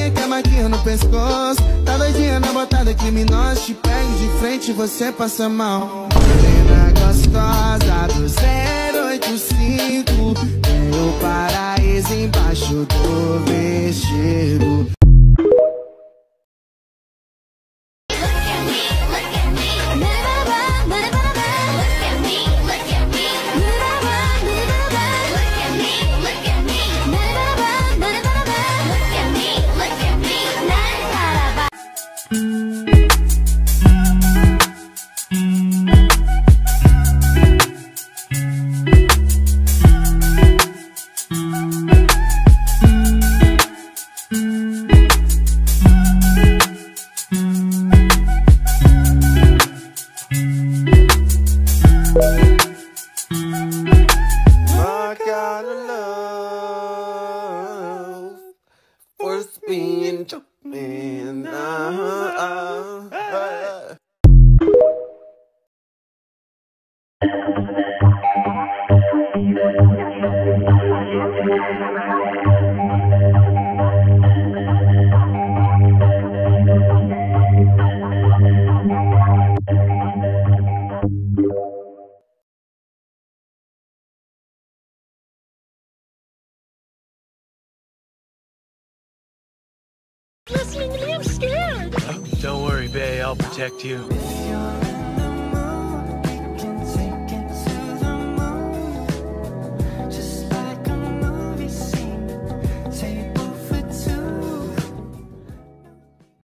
novinha que é maquinha no pescoço. Tá doidinha na botada nós Te pego de frente e você passa mal. Menina gostosa do 085 Tem o paraíso embaixo do vestido being jumping uh, Don't worry, Bay. I'll protect you.